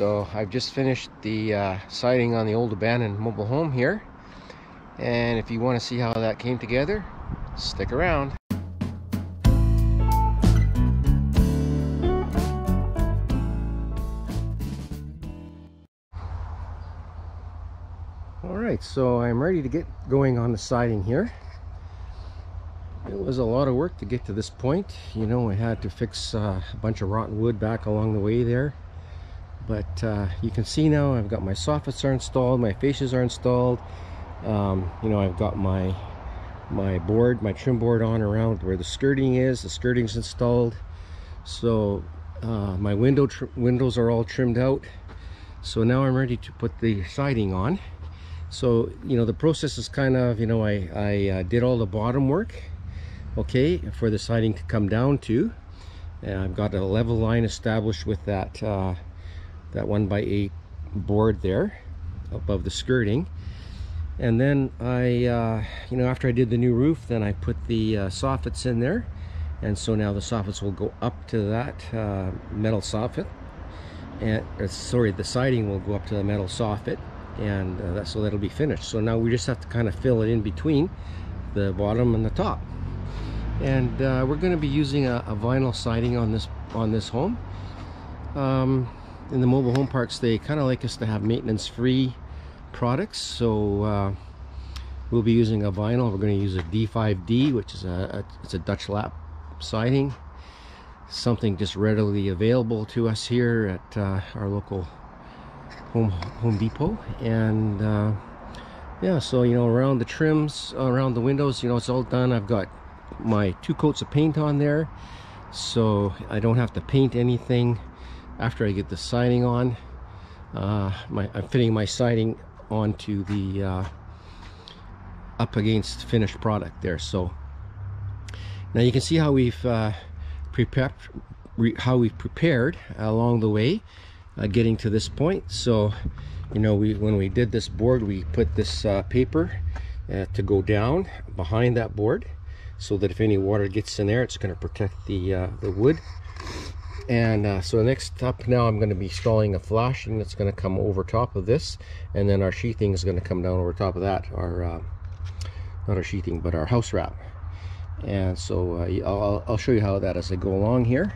So I've just finished the uh, siding on the old abandoned mobile home here. And if you want to see how that came together, stick around. Alright, so I'm ready to get going on the siding here. It was a lot of work to get to this point. You know, I had to fix uh, a bunch of rotten wood back along the way there. But uh, you can see now I've got my soffits are installed, my fascias are installed. Um, you know, I've got my my board, my trim board on around where the skirting is. The skirting's installed. So uh, my window windows are all trimmed out. So now I'm ready to put the siding on. So, you know, the process is kind of, you know, I, I uh, did all the bottom work okay for the siding to come down to and I've got a level line established with that uh, that one by eight board there above the skirting. And then I uh, you know after I did the new roof then I put the uh, soffits in there. And so now the soffits will go up to that uh, metal soffit. And uh, sorry the siding will go up to the metal soffit. And uh, so that'll be finished. So now we just have to kind of fill it in between the bottom and the top. And uh, we're going to be using a, a, vinyl siding on this on this home. Um, in the mobile home parks they kind of like us to have maintenance free products. So uh, we'll be using a vinyl. We're going to use a D5D which is a, a, it's a Dutch lap siding. Something just readily available to us here at uh, our local home Home Depot. And uh, yeah so you know around the trims around the windows you know it's all done. I've got my two coats of paint on there. So I don't have to paint anything after I get the siding on uh, my, I'm fitting my siding onto the uh, up against finished product there. So now you can see how we've uh, prepared how we've prepared along the way uh, getting to this point. So you know we when we did this board we put this uh, paper uh, to go down behind that board so that if any water gets in there it's going to protect the the wood and uh, so next up now I'm going to be installing a flashing that's going to come over top of this and then our sheathing is going to come down over top of that our uh, not our sheathing but our house wrap. And so uh, I'll, I'll show you how that as I go along here.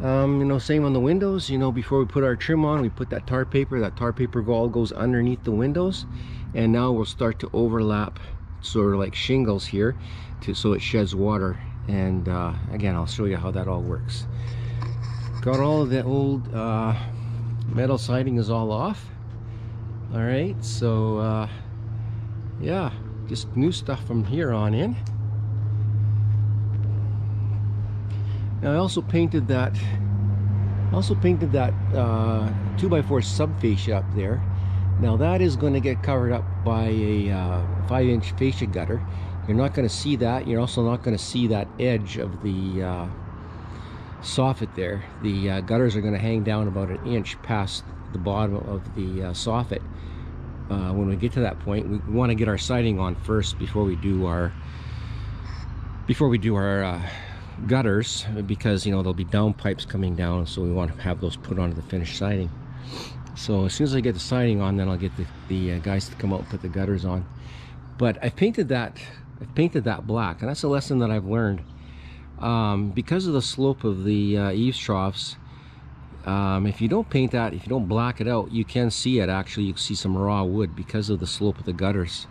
Um, you know same on the windows. You know before we put our trim on we put that tar paper. That tar paper all goes underneath the windows. And now we'll start to overlap sort of like shingles here to so it sheds water. And uh, again I'll show you how that all works got all of the old uh, metal siding is all off all right so uh, yeah just new stuff from here on in now I also painted that also painted that 2x4 uh, sub fascia up there now that is going to get covered up by a uh, 5 inch fascia gutter. You're not going to see that. You're also not going to see that edge of the uh, soffit there. The uh, gutters are going to hang down about an inch past the bottom of the uh, soffit. Uh, when we get to that point, we want to get our siding on first before we do our before we do our uh, gutters because you know there'll be down pipes coming down so we want to have those put onto the finished siding so as soon as I get the siding on, then I'll get the, the uh, guys to come out and put the gutters on. But I painted that, I painted that black, and that's a lesson that I've learned. Um, because of the slope of the uh, eaves troughs, um, if you don't paint that, if you don't black it out, you can see it actually, you see some raw wood because of the slope of the gutters.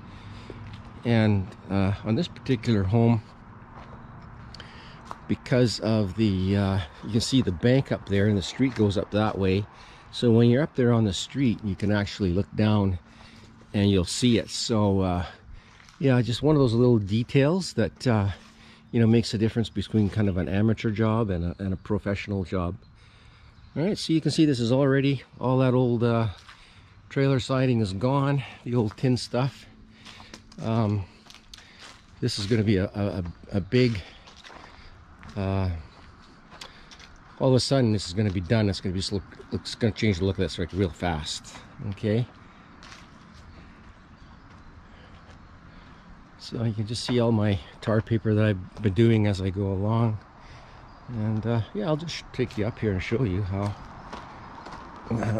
And uh, on this particular home, because of the, uh, you can see the bank up there and the street goes up that way, so when you're up there on the street, you can actually look down and you'll see it. So uh, yeah, just one of those little details that, uh, you know, makes a difference between kind of an amateur job and a, and a professional job. All right, so you can see this is already, all that old uh, trailer siding is gone, the old tin stuff. Um, this is going to be a, a, a big uh, all of a sudden this is going to be done it's going to be look looks going to change the look of this like real fast okay so you can just see all my tar paper that I've been doing as I go along And uh, yeah, I'll just take you up here and show you how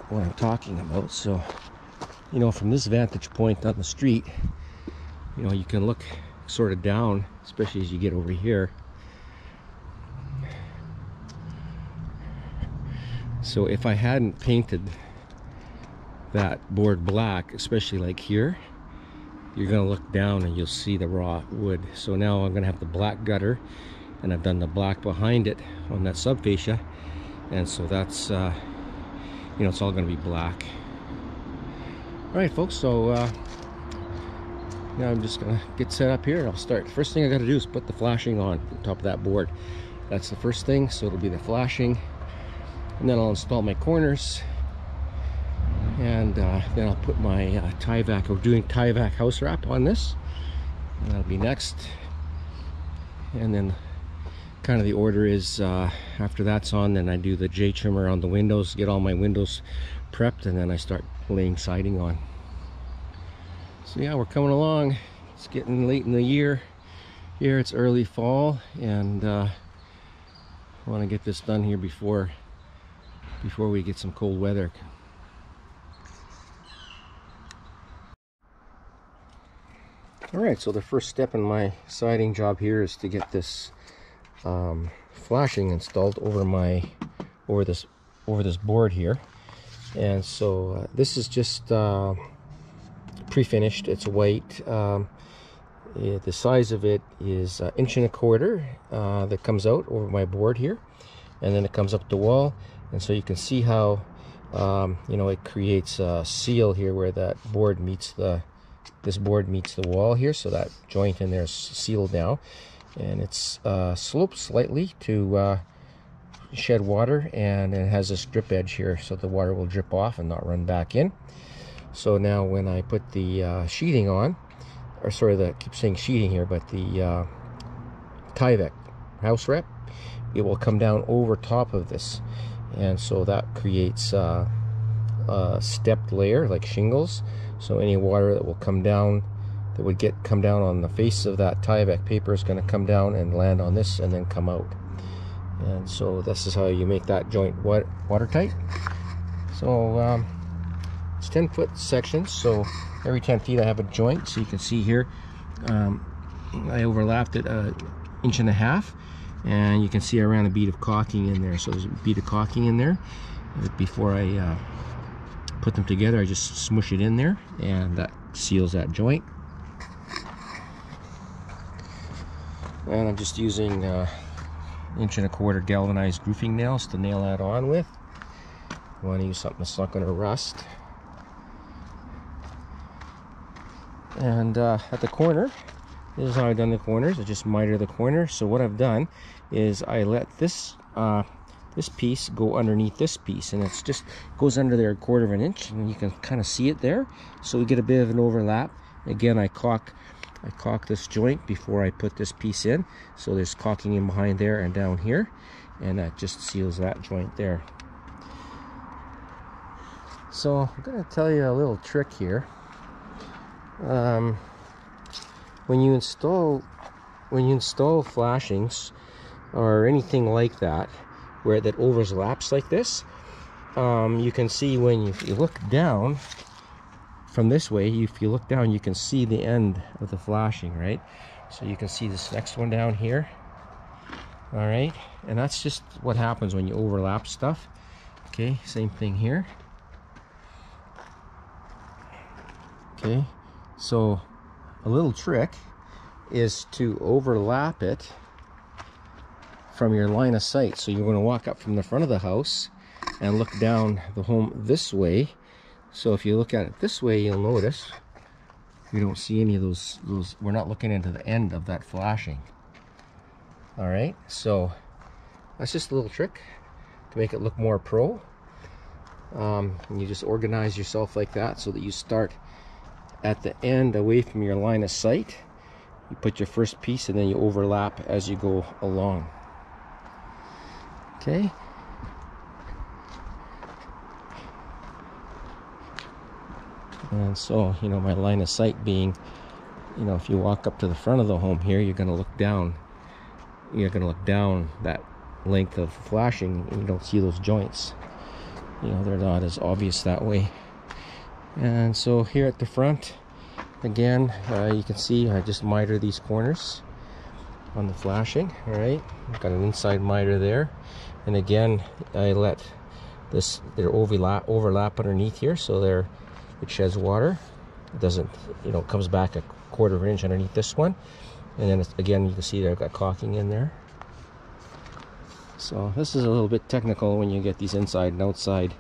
what I'm talking about. So, you know, from this vantage point on the street, you know, you can look sort of down, especially as you get over here. So if I hadn't painted that board black, especially like here, you're gonna look down and you'll see the raw wood. So now I'm gonna have the black gutter and I've done the black behind it on that subfascia. And so that's, uh, you know, it's all gonna be black. All right, folks, so uh, now I'm just gonna get set up here. And I'll start. First thing I gotta do is put the flashing on, on top of that board. That's the first thing, so it'll be the flashing. And then I'll install my corners and uh, then I'll put my uh, Tyvek or doing Tyvek house wrap on this. And that'll be next. And then kind of the order is uh, after that's on then I do the J trimmer on the windows get all my windows prepped and then I start laying siding on. So yeah we're coming along. It's getting late in the year. Here it's early fall and uh, I want to get this done here before before we get some cold weather all right so the first step in my siding job here is to get this um, flashing installed over my over this over this board here. And so uh, this is just uh, pre-finished. It's white. Um, it, the size of it is an inch and a quarter uh, that comes out over my board here. And then it comes up the wall. And so you can see how um, you know it creates a seal here where that board meets the this board meets the wall here so that joint in there is sealed now. And it's uh, sloped slightly to uh, shed water and it has a drip edge here so the water will drip off and not run back in. So now when I put the uh, sheeting on or sorry the I keep saying sheeting here but the uh, Tyvek house wrap it will come down over top of this. And so that creates uh, a stepped layer like shingles so any water that will come down that would get come down on the face of that Tyvek paper is going to come down and land on this and then come out. And so this is how you make that joint watertight. So um, it's 10 foot sections so every 10 feet I have a joint. So you can see here um, I overlapped it an inch and a half. And you can see I ran a bead of caulking in there. So there's a bead of caulking in there. Before I uh, put them together I just smush it in there and that seals that joint. And I'm just using uh, inch and a quarter galvanized roofing nails to nail that on with. You want to use something that's not going to rust. And uh, at the corner this is how I've done the corners I just miter the corner. So what I've done is I let this uh, this piece go underneath this piece and it's just goes under there a quarter of an inch and you can kind of see it there. So we get a bit of an overlap. Again I caulk I caulk this joint before I put this piece in. So there's caulking in behind there and down here and that just seals that joint there. So I'm to tell you a little trick here. Um, when you install when you install flashings or anything like that where that overlaps like this. Um, you can see when you, you look down from this way if you look down you can see the end of the flashing right? So you can see this next one down here. All right and that's just what happens when you overlap stuff. Okay same thing here. Okay so a little trick is to overlap it from your line of sight. So you're going to walk up from the front of the house and look down the home this way. So if you look at it this way, you'll notice we don't see any of those, those we're not looking into the end of that flashing. All right, so that's just a little trick to make it look more pro. Um, and you just organize yourself like that so that you start at the end away from your line of sight. You put your first piece and then you overlap as you go along okay. And so you know my line of sight being you know if you walk up to the front of the home here you're going to look down. You're going to look down that length of flashing and you don't see those joints. You know they're not as obvious that way. And so here at the front again uh, you can see I just miter these corners on the flashing all right? Got an inside miter there and again I let this their overlap overlap underneath here so there it sheds water. It doesn't you know comes back a quarter of an inch underneath this one. And then again you can see there I've got caulking in there. So this is a little bit technical when you get these inside and outside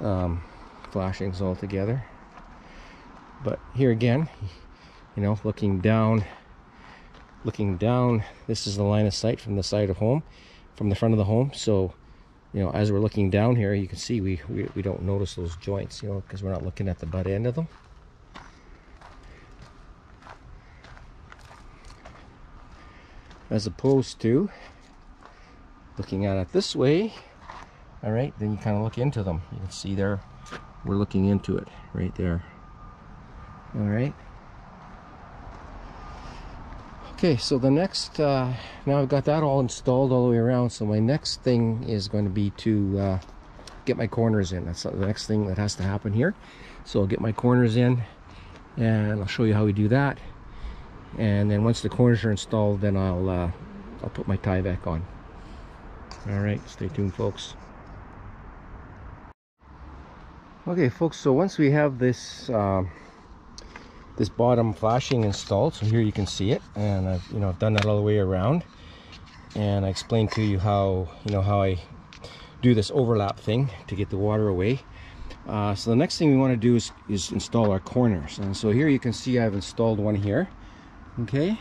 um, flashings all together. But here again you know looking down looking down this is the line of sight from the side of home from the front of the home. So you know as we're looking down here you can see we we, we don't notice those joints you know because we're not looking at the butt end of them. As opposed to looking at it this way all right then you kind of look into them. You can see there we're looking into it right there. All right okay so the next uh, now I've got that all installed all the way around so my next thing is going to be to uh, get my corners in. That's the next thing that has to happen here. So I'll get my corners in and I'll show you how we do that. And then once the corners are installed then I'll uh, I'll put my Tyvek on. All right stay tuned folks. Okay folks so once we have this um, this bottom flashing installed so here you can see it and I've you know done that all the way around. And I explained to you how you know how I do this overlap thing to get the water away. Uh, so the next thing we want to do is, is install our corners. And so here you can see I've installed one here okay?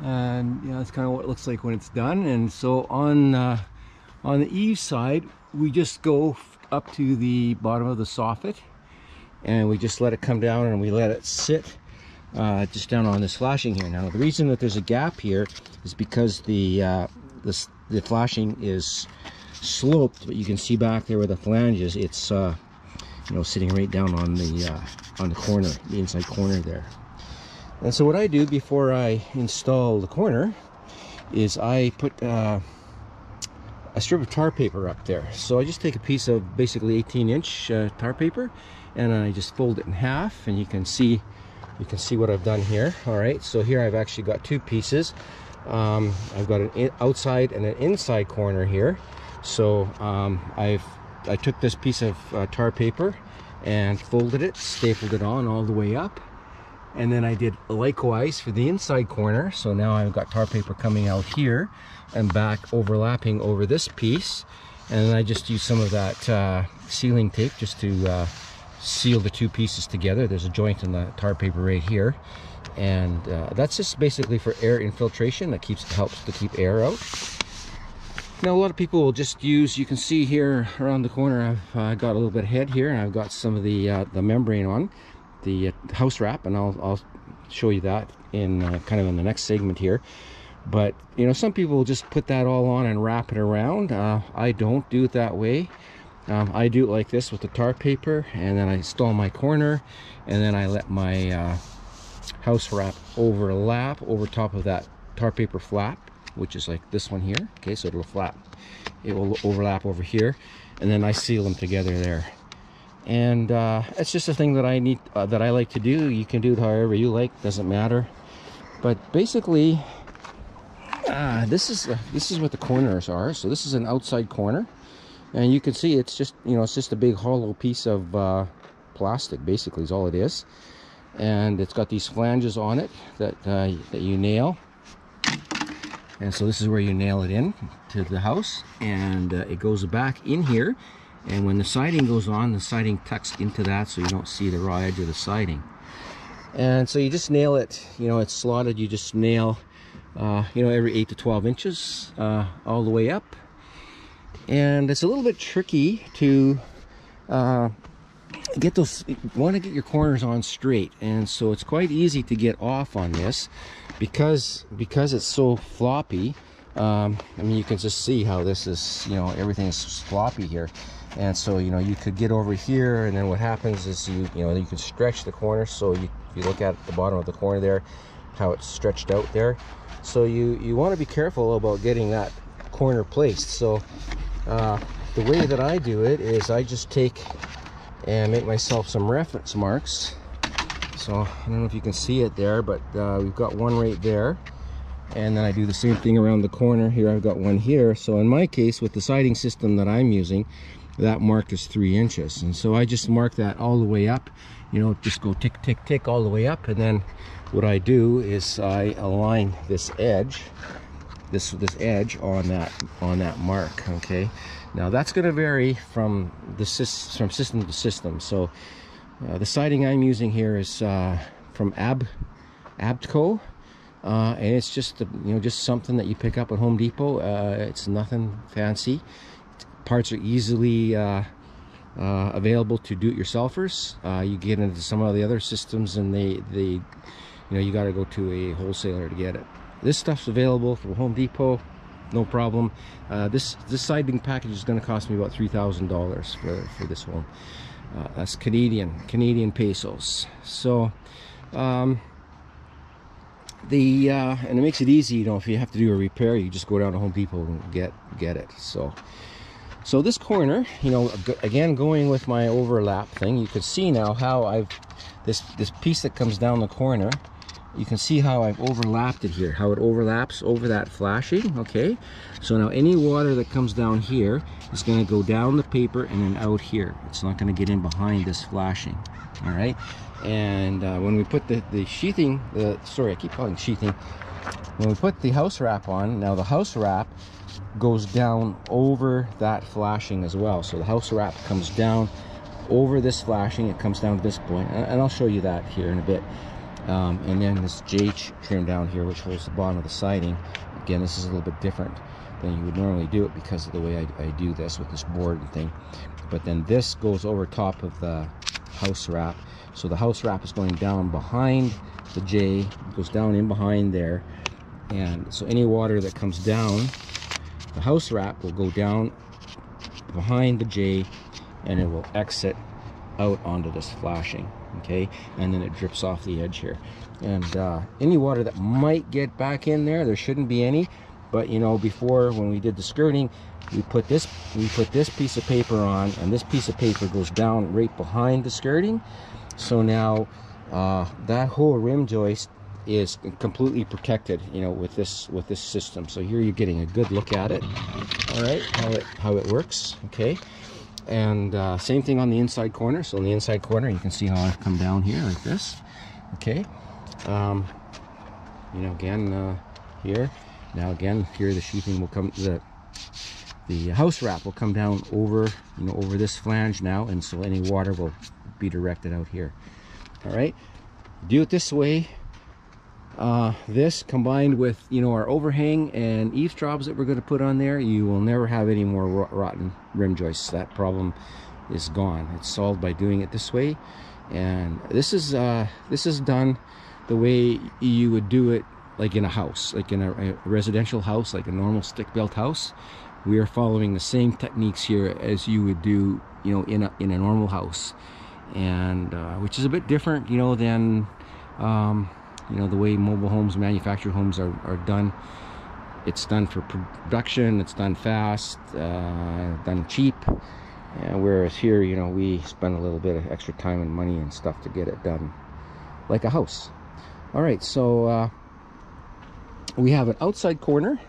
And yeah that's kind of what it looks like when it's done. And so on uh, on the eave side we just go up to the bottom of the soffit and we just let it come down and we let it sit uh, just down on this flashing here now the reason that there's a gap here is because the uh, this, the flashing is sloped but you can see back there where the flanges it's uh, you know sitting right down on the uh, on the corner the inside corner there and so what I do before I install the corner is I put uh, a strip of tar paper up there. So I just take a piece of basically 18 inch uh, tar paper and I just fold it in half and you can see you can see what I've done here. All right, so here I've actually got two pieces. Um, I've got an outside and an inside corner here. So um, I've I took this piece of uh, tar paper and folded it, stapled it on all the way up and then I did likewise for the inside corner so now I've got tar paper coming out here and back overlapping over this piece and I just use some of that uh, sealing tape just to uh, seal the two pieces together. There's a joint in the tar paper right here. And uh, that's just basically for air infiltration that keeps helps to keep air out. Now a lot of people will just use you can see here around the corner I've uh, got a little bit of head here and I've got some of the uh, the membrane on the uh, house wrap. And I'll, I'll show you that in uh, kind of in the next segment here. But you know some people will just put that all on and wrap it around. Uh, I don't do it that way um, I do it like this with the tar paper and then I install my corner and then I let my uh, house wrap overlap over top of that tar paper flap which is like this one here. Okay so it'll flap. It will overlap over here and then I seal them together there. And uh, it's just a thing that I need uh, that I like to do. You can do it however you like doesn't matter. But basically uh, this is this is what the corners are. So this is an outside corner and you can see it's just you know it's just a big hollow piece of uh, plastic basically is all it is. And it's got these flanges on it that uh, that you nail. And so this is where you nail it in to the house and it goes back in here. And when the siding goes on the siding tucks into that so you don't see the raw edge of the siding. And so you just nail it you know it's slotted you just nail uh, you know every 8 to 12 inches uh, all the way up and it's a little bit tricky to uh, get those want to get your corners on straight. And so it's quite easy to get off on this because because it's so floppy. Um, I mean you can just see how this is you know everything is floppy here. And so you know you could get over here and then what happens is you you know you can stretch the corner. So you, you look at the bottom of the corner there how it's stretched out there. So you you want to be careful about getting that corner placed. So uh, the way that I do it is I just take and make myself some reference marks. So I don't know if you can see it there, but uh, we've got one right there. And then I do the same thing around the corner. Here I've got one here. So in my case, with the siding system that I'm using, that mark is three inches. And so I just mark that all the way up. You know, just go tick, tick, tick all the way up. And then what I do is I align this edge this this edge on that on that mark okay? Now that's going to vary from the from system to system. So uh, the siding I'm using here is uh, from Ab Abtco uh, and it's just you know just something that you pick up at Home Depot. Uh, it's nothing fancy. Parts are easily uh, uh, available to do-it-yourselfers you get into some of the other systems and they they you know you got to go to a wholesaler to get it this stuff's available from Home Depot, no problem. Uh, this this siding package is going to cost me about three thousand dollars for this one. Uh, that's Canadian Canadian pesos. So. Um, the uh, and it makes it easy you know if you have to do a repair you just go down to Home Depot and get get it so so this corner you know again going with my overlap thing you can see now how I've this this piece that comes down the corner you can see how I've overlapped it here, how it overlaps over that flashing, okay? So now any water that comes down here is gonna go down the paper and then out here. It's not gonna get in behind this flashing, all right? And uh, when we put the, the sheathing, the, sorry, I keep calling sheathing, when we put the house wrap on, now the house wrap goes down over that flashing as well. So the house wrap comes down over this flashing, it comes down to this point, and I'll show you that here in a bit. Um, and then this J trim down here, which holds the bottom of the siding. Again, this is a little bit different than you would normally do it because of the way I, I do this with this board and thing. But then this goes over top of the house wrap. So the house wrap is going down behind the J, goes down in behind there. And so any water that comes down, the house wrap will go down behind the J and it will exit out onto this flashing okay? And then it drips off the edge here. And uh, any water that might get back in there there shouldn't be any. But you know before when we did the skirting we put this we put this piece of paper on and this piece of paper goes down right behind the skirting. So now uh, that whole rim joist is completely protected you know with this with this system. So here you're getting a good look at it. All right how it how it works okay and uh, same thing on the inside corner. So on the inside corner you can see how I've come down here like this. Okay um, you know again uh, here. Now again here the sheathing will come the the house wrap will come down over you know over this flange now and so any water will be directed out here. All right do it this way uh, this combined with you know our overhang and eaves troughs that we're going to put on there you will never have any more rotten rim joists. That problem is gone. It's solved by doing it this way. And this is uh, this is done the way you would do it like in a house like in a, a residential house like a normal stick built house. We are following the same techniques here as you would do you know in a in a normal house. And uh, which is a bit different you know than um, you know the way mobile homes manufactured homes are, are done. It's done for production it's done fast uh, done cheap. And whereas here you know we spend a little bit of extra time and money and stuff to get it done like a house. All right so uh, we have an outside corner.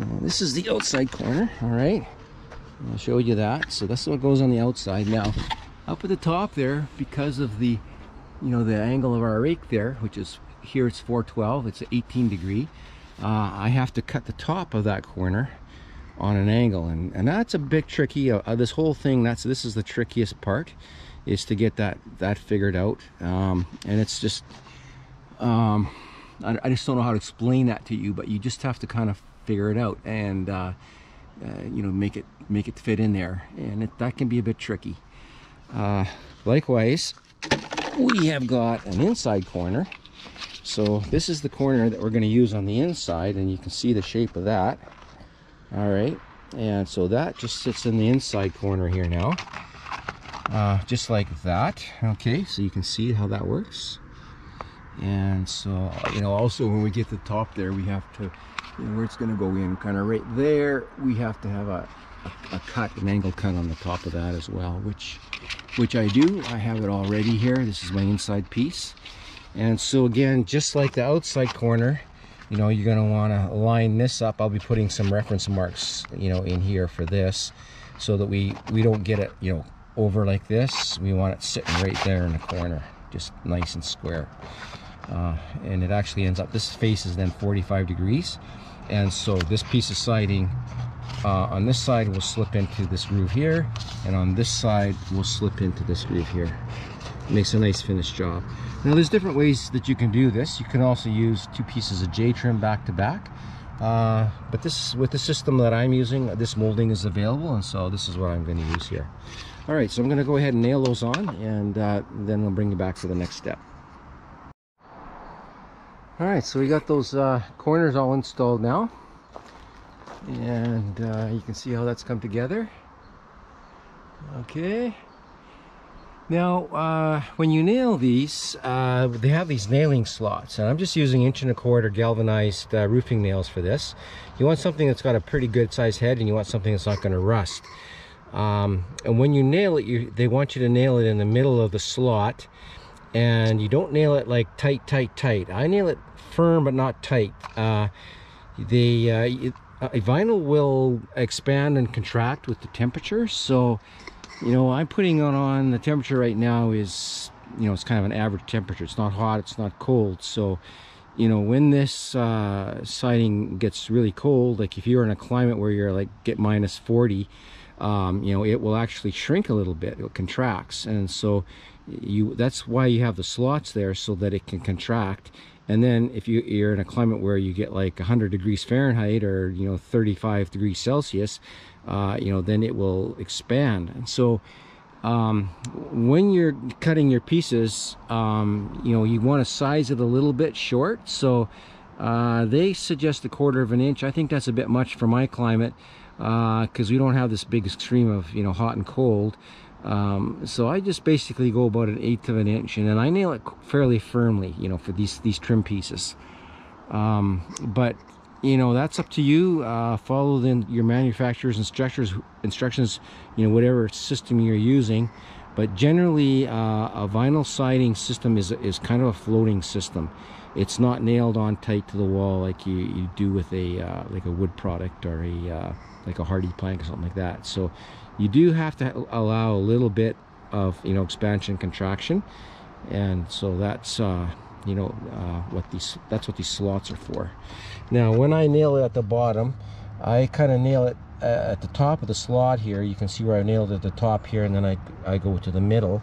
Uh, this is the outside corner all right? I'll show you that. So that's what goes on the outside. Now up at the top there because of the you know the angle of our rake there which is here it's 412 it's 18 degree. Uh, I have to cut the top of that corner on an angle and, and that's a bit tricky. Uh, uh, this whole thing that's this is the trickiest part is to get that that figured out. Um, and it's just um, I, I, just don't know how to explain that to you but you just have to kind of figure it out and uh, uh you know make it make it fit in there. And it, that can be a bit tricky. Uh, likewise we have got an inside corner. So this is the corner that we're going to use on the inside and you can see the shape of that. All right. And so that just sits in the inside corner here now. Uh, just like that. Okay, so you can see how that works. And so, you know, also when we get the top there, we have to you know, where it's going to go in kind of right there we have to have a, a, cut an angle cut on the top of that as well which which I do. I have it all ready here. This is my inside piece. And so again just like the outside corner you know you're going to want to line this up. I'll be putting some reference marks you know in here for this so that we we don't get it you know over like this. We want it sitting right there in the corner just nice and square. Uh, and it actually ends up this face is then 45 degrees. And so this piece of siding uh, on this side will slip into this groove here and on this side will slip into this groove here. Makes a nice finished job. Now there's different ways that you can do this. You can also use two pieces of J-trim back to back. Uh, but this with the system that I'm using this molding is available and so this is what I'm going to use here. All right so I'm going to go ahead and nail those on and uh, then we'll bring you back for the next step. All right so we got those uh, corners all installed now and uh, you can see how that's come together. Okay. Now uh, when you nail these uh, they have these nailing slots and I'm just using inch and a quarter galvanized uh, roofing nails for this. You want something that's got a pretty good size head and you want something that's not going to rust. Um, and when you nail it you they want you to nail it in the middle of the slot and you don't nail it like tight tight tight. I nail it firm but not tight. Uh, the uh, uh, vinyl will expand and contract with the temperature so you know I'm putting it on the temperature right now is you know it's kind of an average temperature. It's not hot it's not cold so you know when this uh, siding gets really cold like if you're in a climate where you're like get minus 40 um, you know it will actually shrink a little bit it contracts and so you that's why you have the slots there so that it can contract and then if you, you're in a climate where you get like 100 degrees Fahrenheit or you know 35 degrees Celsius uh, you know then it will expand. And so um, when you're cutting your pieces um, you know you want to size it a little bit short. So uh, they suggest a quarter of an inch. I think that's a bit much for my climate because uh, we don't have this big extreme of you know hot and cold um, so I just basically go about an eighth of an inch and then I nail it fairly firmly you know for these these trim pieces. Um, but you know that's up to you. Uh, follow then your manufacturer's instructors instructions you know whatever system you're using. But generally uh, a vinyl siding system is is kind of a floating system. It's not nailed on tight to the wall like you, you do with a uh, like a wood product or a uh, like a HardiePlank or something like that. So you do have to allow a little bit of you know expansion contraction. And so that's uh, you know uh, what these that's what these slots are for. Now when I nail it at the bottom I kind of nail it uh, at the top of the slot here. You can see where I nailed it at the top here and then I, I go to the middle.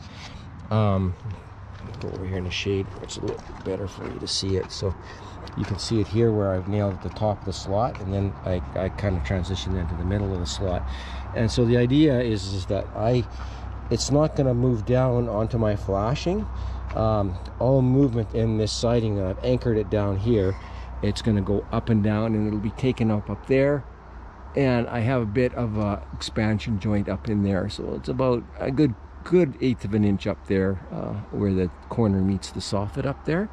Um, go over here in the shade where it's a little better for you to see it. So you can see it here where I've nailed the top of the slot and then I, I kind of transition into the middle of the slot. And so the idea is, is that I it's not going to move down onto my flashing. Um, all movement in this siding that I've anchored it down here it's going to go up and down and it'll be taken up up there. And I have a bit of a expansion joint up in there so it's about a good good eighth of an inch up there uh, where the corner meets the soffit up there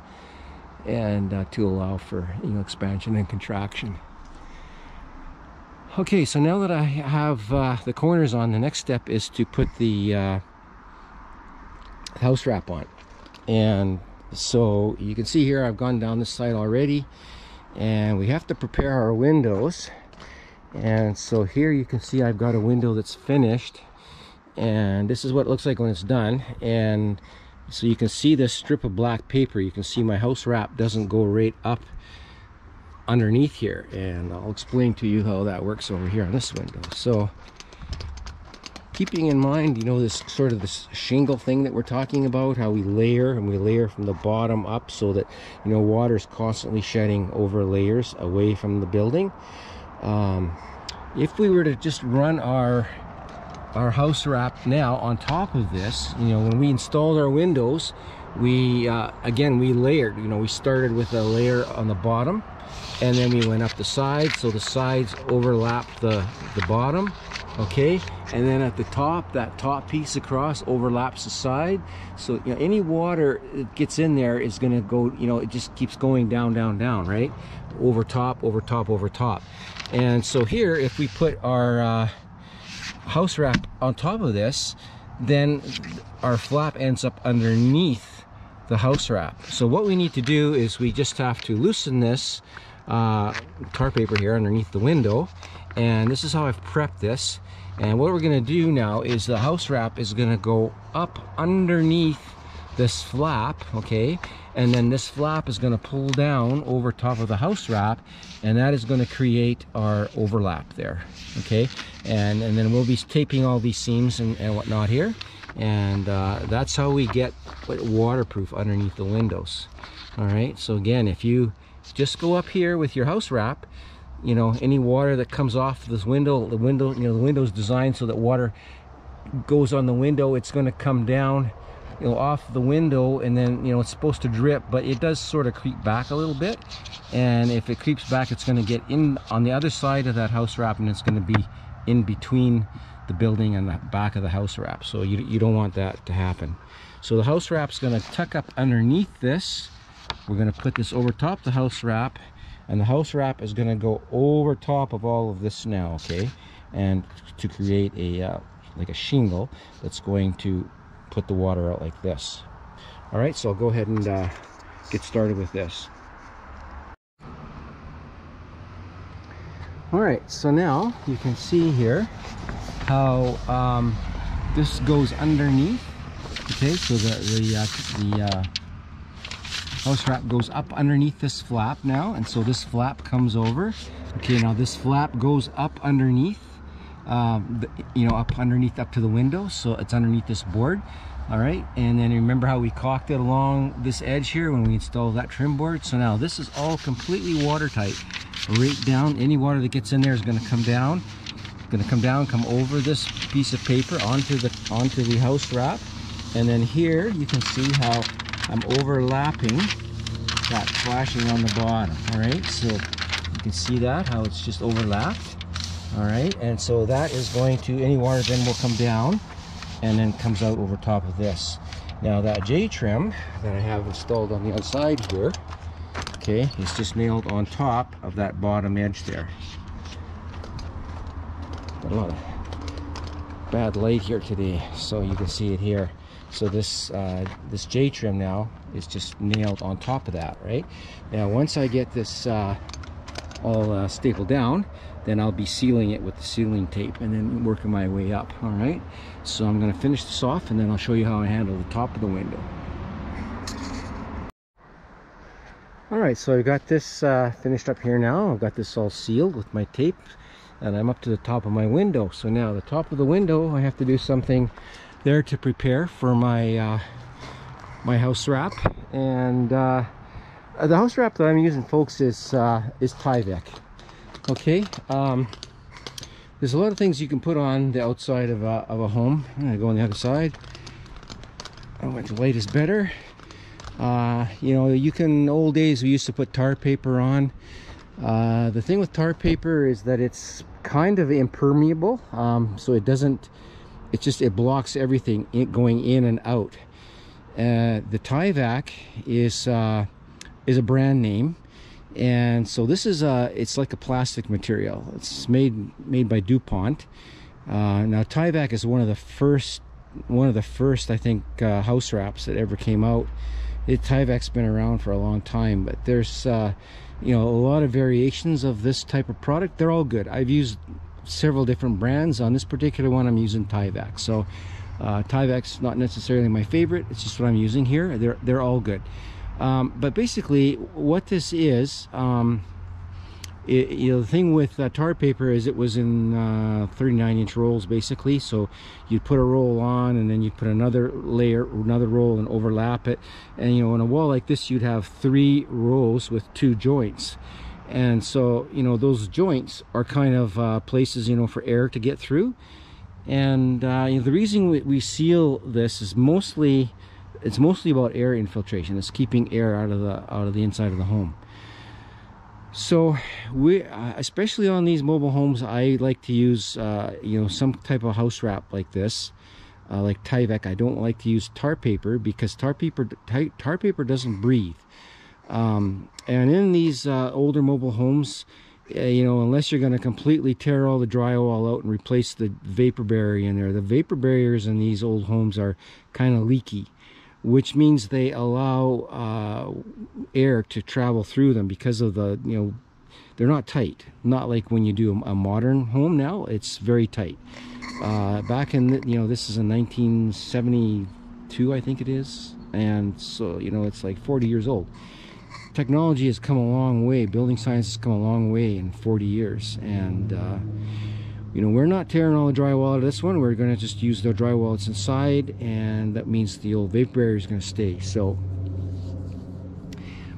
and uh, to allow for you know expansion and contraction. Okay so now that I have uh, the corners on the next step is to put the uh, house wrap on. And so you can see here I've gone down this side already and we have to prepare our windows. And so here you can see I've got a window that's finished and this is what it looks like when it's done. And so you can see this strip of black paper. You can see my house wrap doesn't go right up underneath here. And I'll explain to you how that works over here on this window. So keeping in mind you know this sort of this shingle thing that we're talking about how we layer and we layer from the bottom up so that you know water is constantly shedding over layers away from the building. Um, if we were to just run our our house wrap now on top of this. You know when we installed our windows we uh, again we layered you know we started with a layer on the bottom and then we went up the sides so the sides overlap the the bottom okay? And then at the top that top piece across overlaps the side. So you know any water that gets in there is going to go you know it just keeps going down down down right? Over top over top over top. And so here if we put our uh, house wrap on top of this then our flap ends up underneath the house wrap. So what we need to do is we just have to loosen this uh, tar paper here underneath the window and this is how I've prepped this. And what we're gonna do now is the house wrap is gonna go up underneath this flap okay? And then this flap is going to pull down over top of the house wrap and that is going to create our overlap there okay? And and then we'll be taping all these seams and, and whatnot here and uh, that's how we get waterproof underneath the windows all right? So again if you just go up here with your house wrap you know any water that comes off this window the window you know the window is designed so that water goes on the window it's going to come down you know off the window and then you know it's supposed to drip but it does sort of creep back a little bit. And if it creeps back it's going to get in on the other side of that house wrap and it's going to be in between the building and the back of the house wrap. So you, you don't want that to happen. So the house wrap's going to tuck up underneath this. We're going to put this over top the house wrap and the house wrap is going to go over top of all of this now okay? And to create a uh, like a shingle that's going to put the water out like this. All right so I'll go ahead and uh, get started with this. All right so now you can see here how um, this goes underneath okay so the the, uh, the uh, house wrap goes up underneath this flap now and so this flap comes over. Okay now this flap goes up underneath um, the, you know up underneath up to the window so it's underneath this board all right? And then remember how we caulked it along this edge here when we installed that trim board? So now this is all completely watertight right down. Any water that gets in there is going to come down going to come down come over this piece of paper onto the onto the house wrap. And then here you can see how I'm overlapping that flashing on the bottom all right? So you can see that how it's just overlapped all right and so that is going to any water then will come down and then comes out over top of this. Now that J trim that I have installed on the outside here okay is just nailed on top of that bottom edge there. Got a lot of bad light here today so you can see it here. So this uh, this J trim now is just nailed on top of that right? Now once I get this uh, all uh, stapled down then I'll be sealing it with the sealing tape and then working my way up all right? So I'm going to finish this off and then I'll show you how I handle the top of the window. All right so I've got this uh, finished up here now. I've got this all sealed with my tape and I'm up to the top of my window. So now the top of the window I have to do something there to prepare for my uh, my house wrap. And uh, the house wrap that I'm using folks is uh, is Tyvek okay um, there's a lot of things you can put on the outside of a, of a home. I'm gonna go on the other side. Oh the light is better. Uh, you know you can old days we used to put tar paper on. Uh, the thing with tar paper is that it's kind of impermeable um, so it doesn't it just it blocks everything in, going in and out. Uh, the Tyvek is uh, is a brand name and so this is a it's like a plastic material. It's made made by DuPont. Uh, now Tyvek is one of the first one of the first I think uh, house wraps that ever came out. It Tyvek's been around for a long time but there's uh, you know a lot of variations of this type of product. They're all good. I've used several different brands. On this particular one I'm using Tyvek. So uh, Tyvek's not necessarily my favorite. It's just what I'm using here. They're they're all good um, but basically, what this is, um, it, you know, the thing with uh, tar paper is it was in uh, 39 inch rolls basically. So you'd put a roll on and then you'd put another layer, another roll and overlap it. And you know, on a wall like this, you'd have three rolls with two joints. And so, you know, those joints are kind of uh, places, you know, for air to get through. And uh, you know, the reason we, we seal this is mostly it's mostly about air infiltration it's keeping air out of the out of the inside of the home so we uh, especially on these mobile homes i like to use uh, you know some type of house wrap like this uh, like Tyvek. I don't like to use tar paper because tar paper tar paper doesn't breathe. Um, and in these uh, older mobile homes, uh, you know, unless you're going to completely tear all the drywall out and replace the vapor barrier in there, the vapor barriers in these old homes are kind of leaky, which means they allow uh, air to travel through them because of the, you know, they're not tight. Not like when you do a modern home now, it's very tight. Uh, back in, the, you know, this is in 1972, I think it is. And so, you know, it's like 40 years old. Technology has come a long way. Building science has come a long way in 40 years. And, uh, you know, we're not tearing all the drywall out of this one. We're going to just use the drywall that's inside. And that means the old vapor barrier is going to stay. So,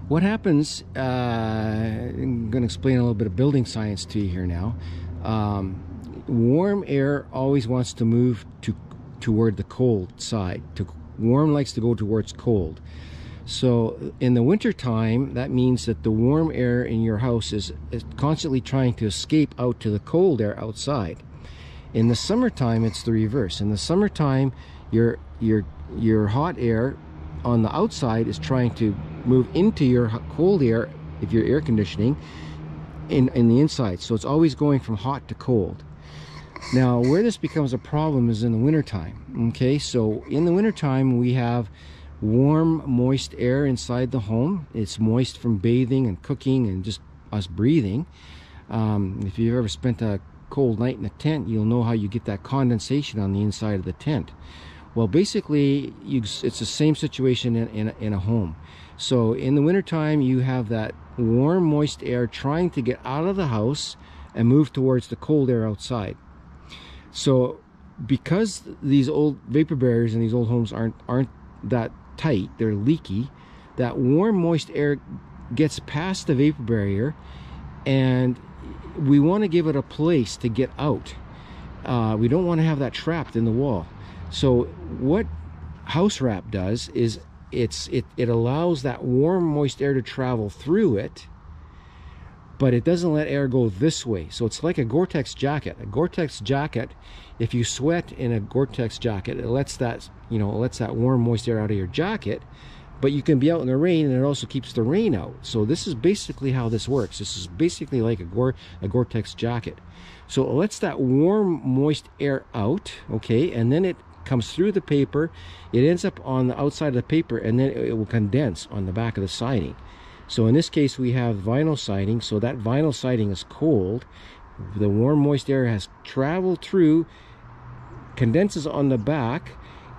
what happens, uh, I'm going to explain a little bit of building science to you here now. Um, warm air always wants to move to toward the cold side. To, warm likes to go towards cold. So in the winter time, that means that the warm air in your house is, is constantly trying to escape out to the cold air outside. In the summertime, it's the reverse. In the summertime, your your your hot air on the outside is trying to move into your cold air if you're air conditioning in in the inside. So it's always going from hot to cold. Now, where this becomes a problem is in the wintertime. Okay, so in the wintertime, we have warm, moist air inside the home. It's moist from bathing and cooking and just us breathing. Um, if you've ever spent a cold night in a tent, you'll know how you get that condensation on the inside of the tent. Well, basically, you, it's the same situation in, in, in a home. So in the wintertime, you have that warm, moist air trying to get out of the house and move towards the cold air outside. So because these old vapor barriers in these old homes aren't aren't that tight, they're leaky, that warm moist air gets past the vapor barrier and we want to give it a place to get out. Uh, we don't want to have that trapped in the wall. So what house wrap does is it's it, it allows that warm moist air to travel through it but it doesn't let air go this way. So it's like a Gore-Tex jacket. A Gore-Tex jacket, if you sweat in a Gore-Tex jacket, it lets that, you know, lets that warm, moist air out of your jacket, but you can be out in the rain and it also keeps the rain out. So this is basically how this works. This is basically like a Gore a Gore-Tex jacket. So it lets that warm, moist air out, okay, and then it comes through the paper. It ends up on the outside of the paper and then it will condense on the back of the siding. So in this case, we have vinyl siding. So that vinyl siding is cold. The warm, moist air has traveled through, condenses on the back,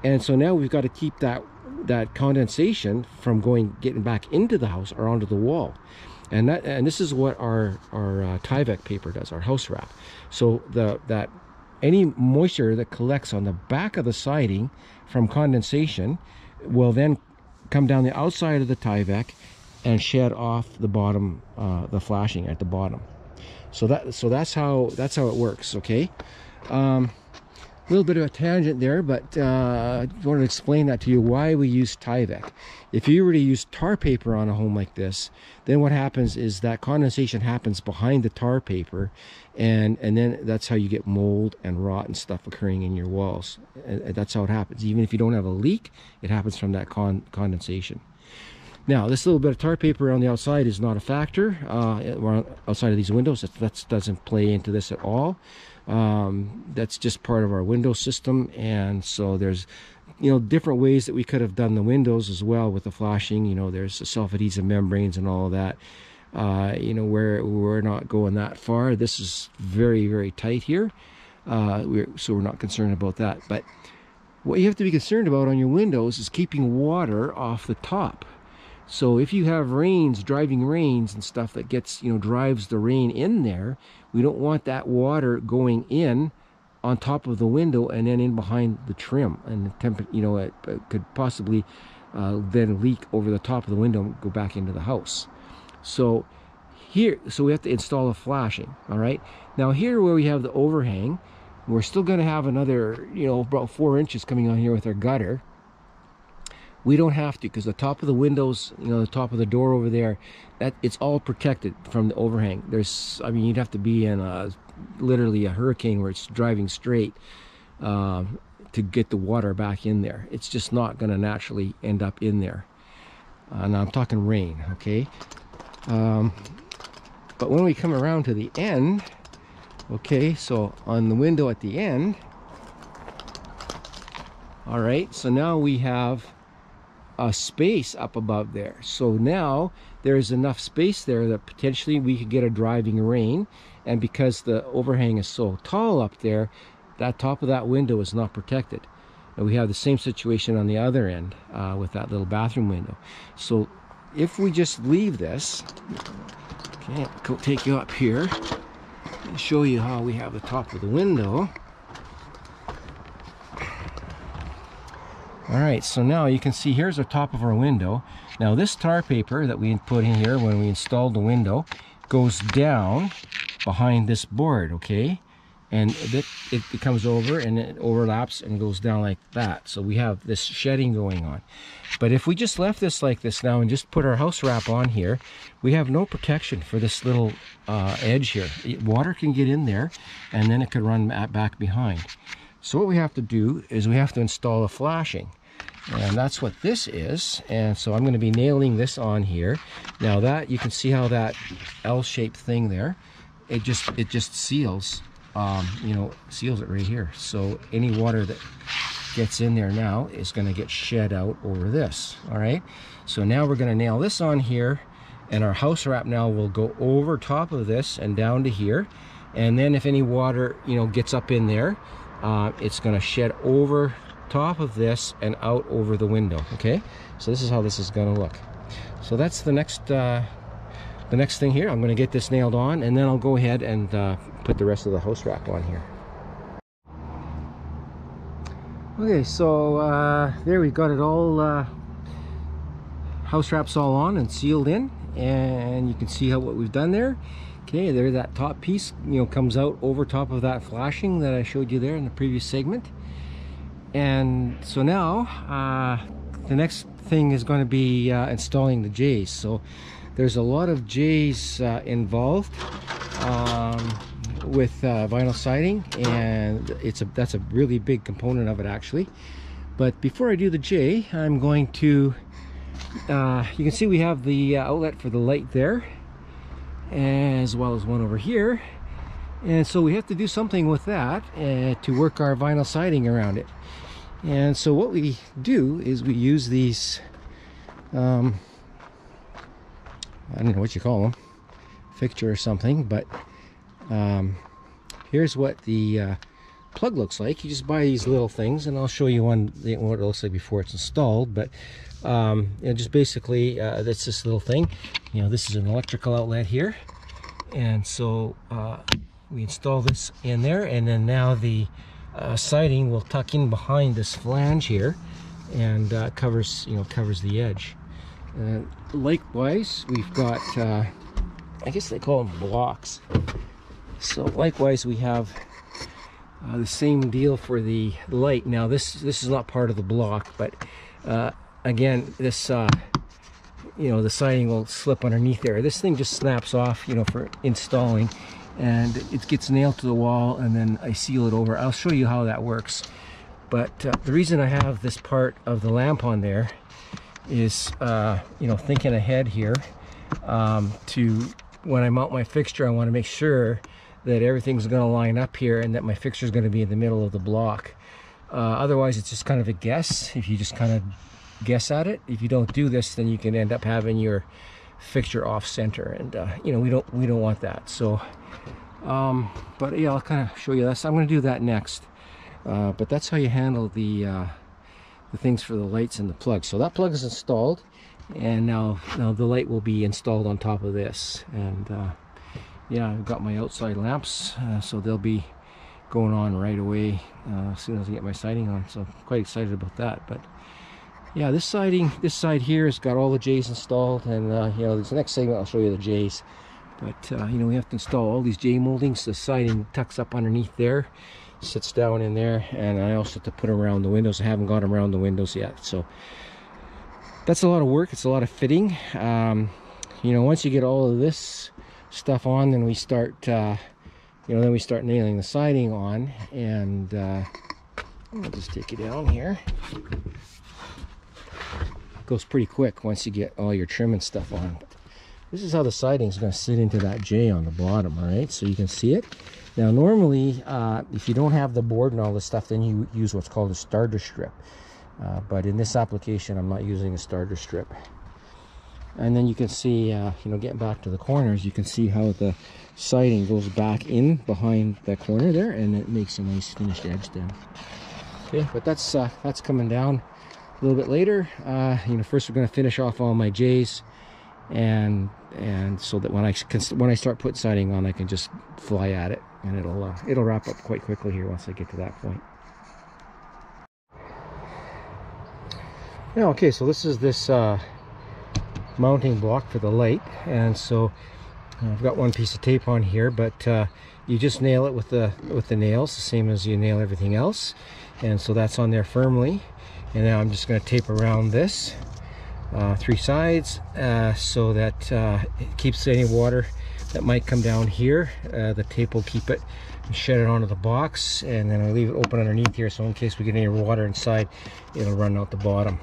and so now we've got to keep that that condensation from going getting back into the house or onto the wall. And that and this is what our our uh, Tyvek paper does, our house wrap. So the that any moisture that collects on the back of the siding from condensation will then come down the outside of the Tyvek and shed off the bottom, uh, the flashing at the bottom. So that so that's how that's how it works. Okay. Um, a little bit of a tangent there, but uh, I wanted to explain that to you why we use Tyvek. If you were to use tar paper on a home like this, then what happens is that condensation happens behind the tar paper, and and then that's how you get mold and rot and stuff occurring in your walls. And that's how it happens. Even if you don't have a leak, it happens from that con condensation. Now, this little bit of tar paper on the outside is not a factor. Uh, outside of these windows, that, that doesn't play into this at all. Um, that's just part of our window system. And so there's, you know, different ways that we could have done the windows as well with the flashing. You know, there's the self-adhesive membranes and all of that. Uh, you know, where we're not going that far. This is very, very tight here. Uh, we're, so we're not concerned about that. But what you have to be concerned about on your windows is keeping water off the top. So if you have rains, driving rains and stuff that gets, you know, drives the rain in there, we don't want that water going in on top of the window and then in behind the trim. And the temp, you know, it, it could possibly uh, then leak over the top of the window and go back into the house. So here, so we have to install a flashing, all right? Now here where we have the overhang, we're still gonna have another, you know, about four inches coming on here with our gutter we don't have to because the top of the windows you know the top of the door over there that it's all protected from the overhang. There's i mean you'd have to be in a literally a hurricane where it's driving straight um, to get the water back in there. It's just not going to naturally end up in there. Uh, now i'm talking rain okay? Um, but when we come around to the end okay so on the window at the end all right so now we have a space up above there. So now there's enough space there that potentially we could get a driving rain. And because the overhang is so tall up there, that top of that window is not protected. And we have the same situation on the other end uh, with that little bathroom window. So if we just leave this, I'll take you up here and show you how we have the top of the window. All right so now you can see here's the top of our window. Now this tar paper that we put in here when we installed the window goes down behind this board okay? And it, it, comes over and it overlaps and goes down like that. So we have this shedding going on. But if we just left this like this now and just put our house wrap on here we have no protection for this little uh, edge here. Water can get in there and then it could run back behind so what we have to do is we have to install a flashing. And that's what this is. And so I'm going to be nailing this on here. Now that you can see how that L-shaped thing there it just it just seals um, you know seals it right here. So any water that gets in there now is going to get shed out over this all right? So now we're going to nail this on here and our house wrap now will go over top of this and down to here. And then if any water you know gets up in there uh, it's going to shed over top of this and out over the window okay? So this is how this is going to look. So that's the next uh, the next thing here. I'm going to get this nailed on and then I'll go ahead and uh, put the rest of the house wrap on here. Okay so uh, there we've got it all uh, house wraps all on and sealed in and you can see how what we've done there. Okay there that top piece you know comes out over top of that flashing that I showed you there in the previous segment. And so now uh, the next thing is going to be uh, installing the J's so there's a lot of J's uh, involved um, with uh, vinyl siding. And it's a that's a really big component of it actually. But before I do the J I'm going to uh, you can see we have the uh, outlet for the light there as well as one over here. And so we have to do something with that uh, to work our vinyl siding around it. And so what we do is we use these um, I don't know what you call them fixture or something but um, here's what the uh, plug looks like. You just buy these little things and I'll show you one what it looks like before it's installed but um, know, just basically uh, that's this little thing. You know this is an electrical outlet here. And so uh, we install this in there and then now the uh, siding will tuck in behind this flange here and uh, covers you know covers the edge. And likewise we've got uh, I guess they call them blocks. So likewise we have uh, the same deal for the light. Now this this is not part of the block but uh, again, this, uh, you know, the siding will slip underneath there. This thing just snaps off, you know, for installing and it gets nailed to the wall and then I seal it over. I'll show you how that works. But uh, the reason I have this part of the lamp on there is, uh, you know, thinking ahead here um, to when I mount my fixture, I want to make sure that everything's going to line up here and that my fixture is going to be in the middle of the block. Uh, otherwise, it's just kind of a guess if you just kind of guess at it. If you don't do this, then you can end up having your fixture off center, and uh, you know we don't we don't want that. So, um, but yeah, I'll kind of show you this. I'm going to do that next. Uh, but that's how you handle the uh, the things for the lights and the plug. So that plug is installed, and now now the light will be installed on top of this. And uh, yeah, I've got my outside lamps, uh, so they'll be going on right away uh, as soon as I get my siding on. So I'm quite excited about that. But yeah, this siding, this side here has got all the J's installed, and uh, you know, this next segment I'll show you the J's. But uh, you know, we have to install all these J moldings. The siding tucks up underneath there, sits down in there, and I also have to put around the windows. I haven't got around the windows yet, so that's a lot of work it's a lot of fitting um, you know once you get all of this stuff on then we start uh, you know then we start nailing the siding on and uh, I'll just take it down here goes pretty quick once you get all your trim and stuff on. This is how the siding is going to sit into that J on the bottom all right? So you can see it. Now normally uh, if you don't have the board and all this stuff then you use what's called a starter strip. Uh, but in this application I'm not using a starter strip. And then you can see uh, you know getting back to the corners you can see how the siding goes back in behind that corner there and it makes a nice finished edge there. okay but that's uh, that's coming down a little bit later uh, you know first we're going to finish off all my J's and and so that when I when I start putting siding on I can just fly at it and it'll uh, it'll wrap up quite quickly here once I get to that point. Now okay so this is this uh, mounting block for the light and so uh, I've got one piece of tape on here but uh, you just nail it with the with the nails the same as you nail everything else. And so that's on there firmly and now I'm just going to tape around this uh, three sides uh, so that uh, it keeps any water that might come down here uh, the tape will keep it and shed it onto the box. And then I leave it open underneath here so in case we get any water inside it'll run out the bottom.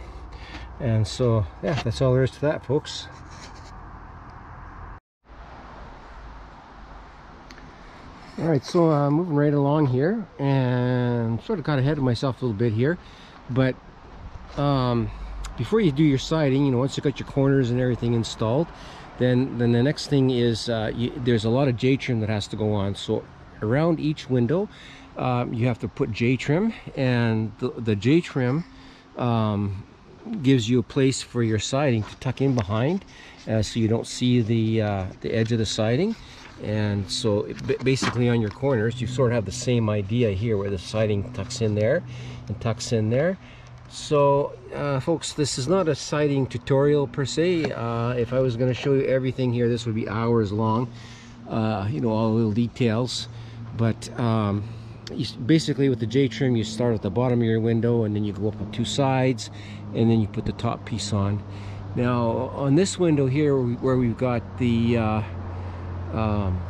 And so yeah that's all there is to that folks. All right so uh, moving right along here and sort of got ahead of myself a little bit here but um, before you do your siding you know once you got your corners and everything installed then then the next thing is uh, you, there's a lot of J trim that has to go on. So around each window um, you have to put J trim and the, the J trim um, gives you a place for your siding to tuck in behind uh, so you don't see the uh, the edge of the siding. And so basically on your corners you sort of have the same idea here where the siding tucks in there and tucks in there so uh, folks this is not a siding tutorial per se. Uh, if I was going to show you everything here this would be hours long uh, you know all the little details. But um, you, basically with the J-trim you start at the bottom of your window and then you go up on two sides and then you put the top piece on. Now on this window here where we've got the uh, um,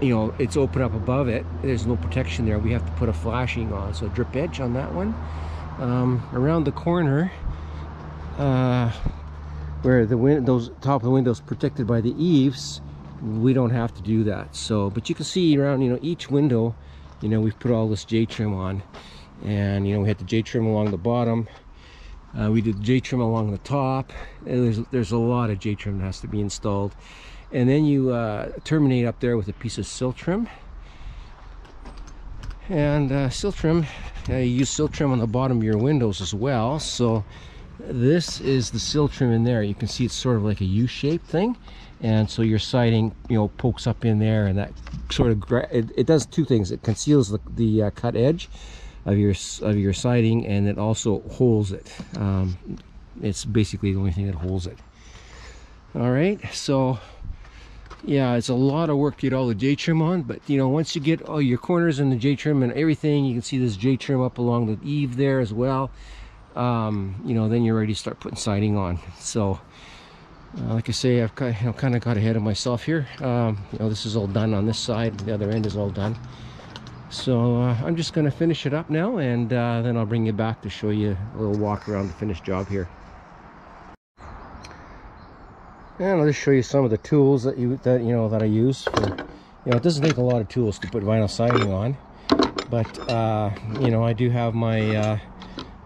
you know it's open up above it. There's no protection there. We have to put a flashing on so drip edge on that one um, around the corner uh, where the wind those top of the windows protected by the eaves we don't have to do that. So but you can see around you know each window you know we've put all this J trim on. And you know we had the J trim along the bottom. Uh, we did J trim along the top. And there's there's a lot of J trim that has to be installed. And then you uh, terminate up there with a piece of sill trim. And uh, sill trim uh, you use sill trim on the bottom of your windows as well so this is the sill trim in there. You can see it's sort of like a u-shaped thing and so your siding you know pokes up in there and that sort of it, it does two things. It conceals the, the uh, cut edge of your of your siding and it also holds it. Um, it's basically the only thing that holds it. All right so yeah it's a lot of work to get all the J trim on but you know once you get all your corners and the J trim and everything you can see this J trim up along the eave there as well. Um, you know then you're ready to start putting siding on. So uh, like I say I've kind of, kind of got ahead of myself here. Um, you know this is all done on this side. The other end is all done. So uh, I'm just going to finish it up now and uh, then I'll bring you back to show you a little walk around the finished job here and I'll just show you some of the tools that you that you know that I use for you know it doesn't take a lot of tools to put vinyl siding on but uh, you know I do have my uh,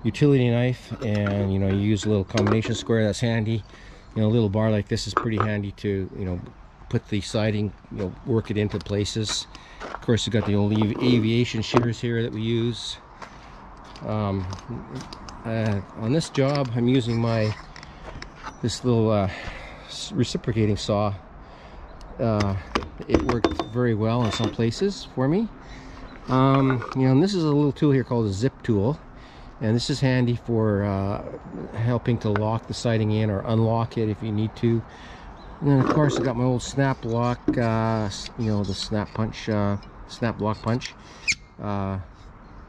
utility knife and you know you use a little combination square that's handy. You know a little bar like this is pretty handy to you know put the siding you know work it into places. Of course you got the old aviation shears here that we use. Um, uh, on this job I'm using my this little uh, reciprocating saw uh, it worked very well in some places for me. Um, you know and this is a little tool here called a zip tool. And this is handy for uh, helping to lock the siding in or unlock it if you need to. And then of course I got my old snap lock uh, you know the snap punch uh, snap lock punch uh,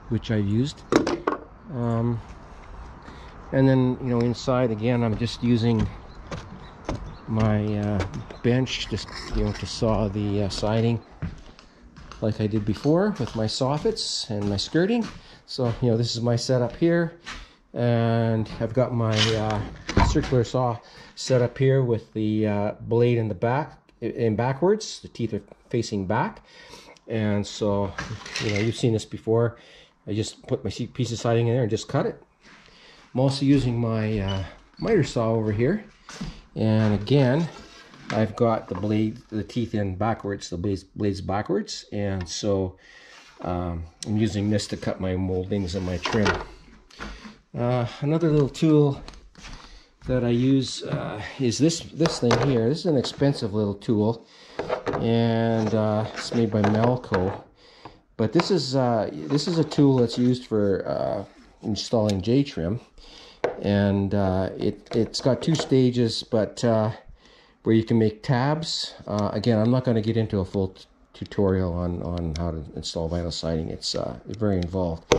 which I've used. Um, and then you know inside again I'm just using my uh, bench just you know to saw the uh, siding like I did before with my soffits and my skirting. So you know this is my setup here. And I've got my uh, circular saw set up here with the uh, blade in the back in backwards. The teeth are facing back. And so you know you've seen this before. I just put my piece of siding in there and just cut it. I'm also using my uh, miter saw over here and again I've got the blade the teeth in backwards the blades blades backwards. And so um, I'm using this to cut my moldings and my trim. Uh, another little tool that I use uh, is this this thing here. This is an expensive little tool. And uh, it's made by Malco. But this is uh, this is a tool that's used for uh, installing J-trim and uh, it, it's got two stages but uh, where you can make tabs. Uh, again I'm not going to get into a full tutorial on, on how to install vinyl siding. It's uh, very involved.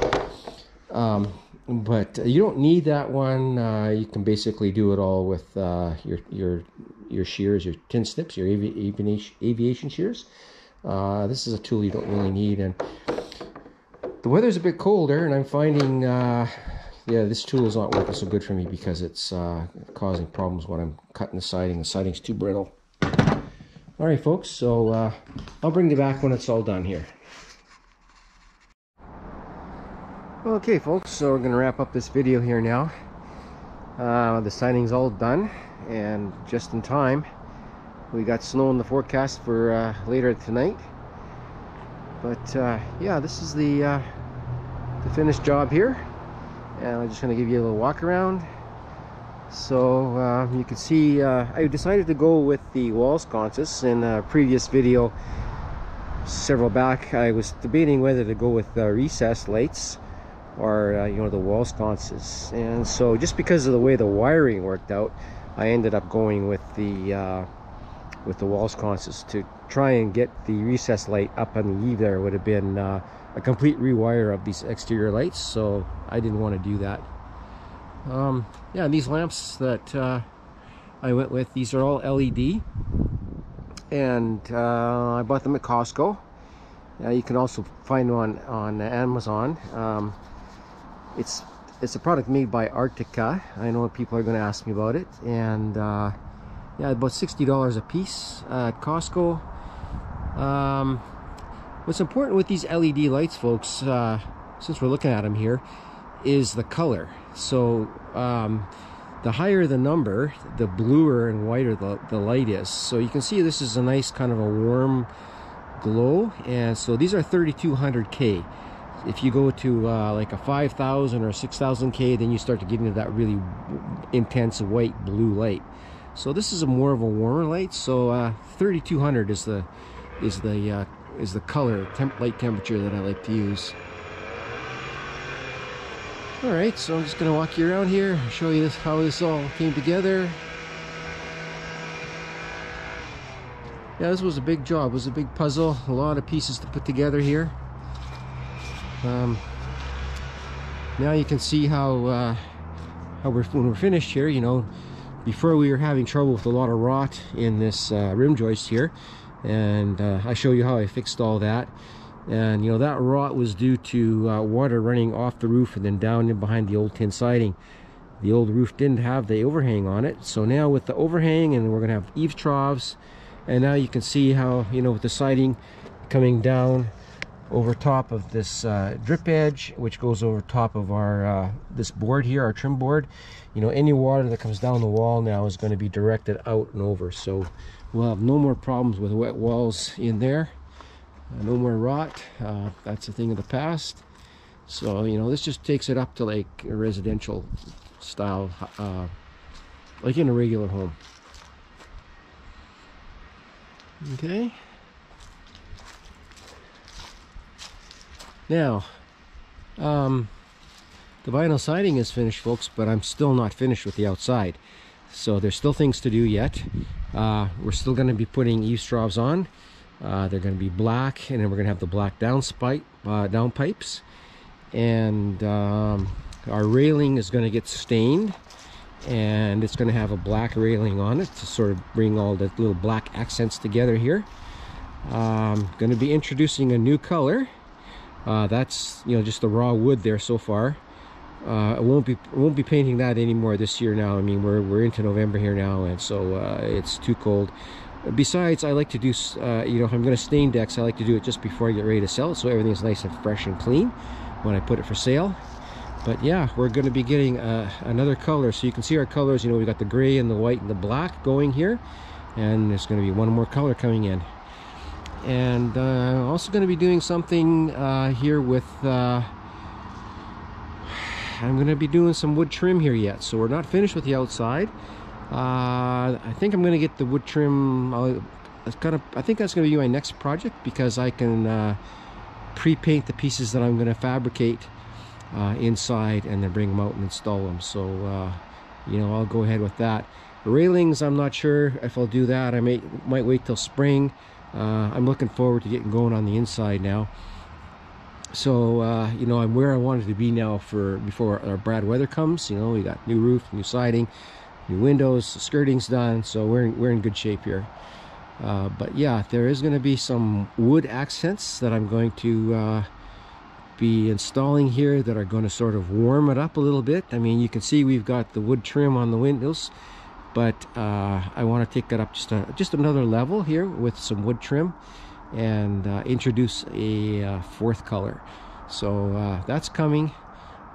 Um, but you don't need that one. Uh, you can basically do it all with uh, your your your shears your tin snips your avi aviation, aviation shears. This is a tool you don't really need. And the weather's a bit colder and I'm finding yeah, this tool is not working so good for me because it's uh, causing problems when I'm cutting the siding. The siding's too brittle. All right, folks, so uh, I'll bring you back when it's all done here. Okay, folks, so we're going to wrap up this video here now. Uh, the siding's all done, and just in time. We got snow in the forecast for uh, later tonight. But uh, yeah, this is the, uh, the finished job here and I'm just going to give you a little walk around. So uh, you can see uh, I decided to go with the wall sconces in a previous video several back I was debating whether to go with uh, recessed lights or uh, you know the wall sconces and so just because of the way the wiring worked out I ended up going with the uh, with the wall sconces to try and get the recessed light up on the eave there. Would have been uh, a complete rewire of these exterior lights so I didn't want to do that. Um, yeah these lamps that uh, I went with these are all LED and uh, I bought them at Costco. You can also find one on Amazon. Um, it's it's a product made by Artika. I know people are going to ask me about it. And uh, yeah about $60 a piece at Costco um, What's important with these LED lights, folks, uh, since we're looking at them here, is the color. So um, the higher the number, the bluer and whiter the, the light is. So you can see this is a nice kind of a warm glow. And so these are 3200K. If you go to uh, like a 5000 or 6000K, then you start to get into that really intense white blue light. So this is a more of a warmer light. So uh, 3200 is the is the uh, is the color, temp light temperature that I like to use. Alright, so I'm just to walk you around here, show you this, how this all came together. Yeah, this was a big job, it was a big puzzle, a lot of pieces to put together here. Um, now you can see how, uh, how we're, when we're finished here, you know, before we were having trouble with a lot of rot in this uh, rim joist here, and uh, I show you how I fixed all that. And you know that rot was due to uh, water running off the roof and then down in behind the old tin siding. The old roof didn't have the overhang on it. So now with the overhang and we're gonna have eaves troughs and now you can see how you know with the siding coming down over top of this uh, drip edge which goes over top of our uh, this board here our trim board. You know any water that comes down the wall now is going to be directed out and over. So we'll have no more problems with wet walls in there. Uh, no more rot. Uh, that's a thing of the past. So you know this just takes it up to like a residential style uh, like in a regular home. Okay now um, the vinyl siding is finished folks but I'm still not finished with the outside so there's still things to do yet uh, we're still going to be putting eaves troughs on. Uh, they're going to be black, and then we're going to have the black down, uh, down pipes. And um, our railing is going to get stained and it's going to have a black railing on it to sort of bring all the little black accents together here. Um, going to be introducing a new color. Uh, that's you know just the raw wood there so far. Uh, I won't be won't be painting that anymore this year now. I mean we're we're into November here now, and so uh, it's too cold. Besides, I like to do uh, you know if I'm going to stain decks, I like to do it just before I get ready to sell it, so everything's nice and fresh and clean when I put it for sale but yeah we're going to be getting uh, another color so you can see our colors you know we got the gray and the white and the black going here and there's going to be one more color coming in and uh, also going to be doing something uh, here with uh, I'm going to be doing some wood trim here yet so we're not finished with the outside. Uh, I think I'm going to get the wood trim I'll, kind of I think that's going to be my next project because I can uh, pre-paint the pieces that I'm going to fabricate uh, inside and then bring them out and install them so you know I'll go ahead with that. Railings I'm not sure if I'll do that. I may might wait till spring uh, I'm looking forward to getting going on the inside now. So uh, you know I'm where I wanted to be now for before our bad weather comes. You know we got new roof new siding new windows skirting's done. So we're in, we're in good shape here. Uh, but yeah there is going to be some wood accents that I'm going to uh, be installing here that are going to sort of warm it up a little bit. I mean, you can see we've got the wood trim on the windows, but uh, I want to take that up just a, just another level here with some wood trim and uh, introduce a uh, fourth color. So uh, that's coming.